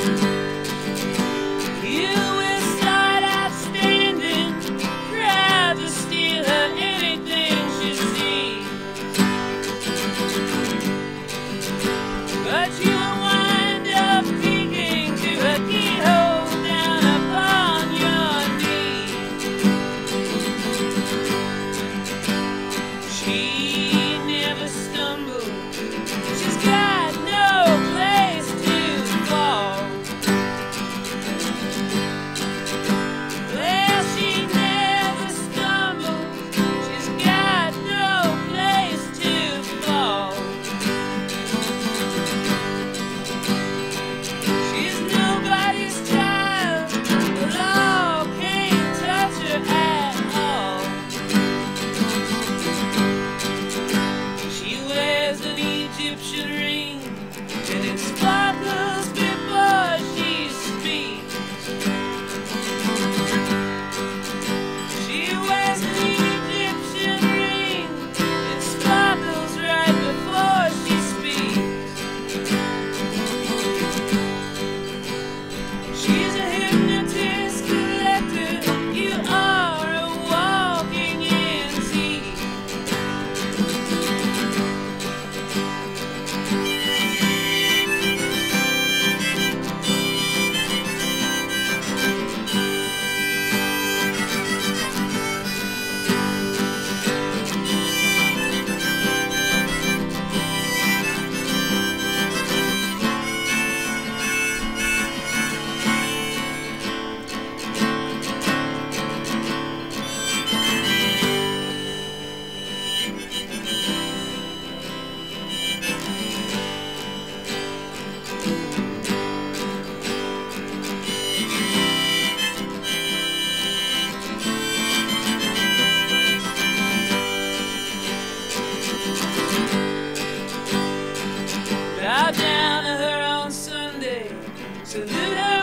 Bye. should ring and it's fly. down to her on Sunday. Salute her.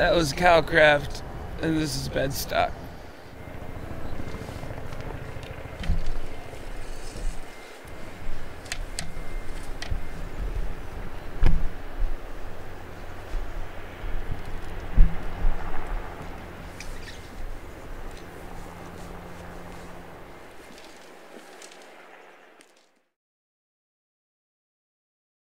That was Kyle Craft, and this is Bedstock.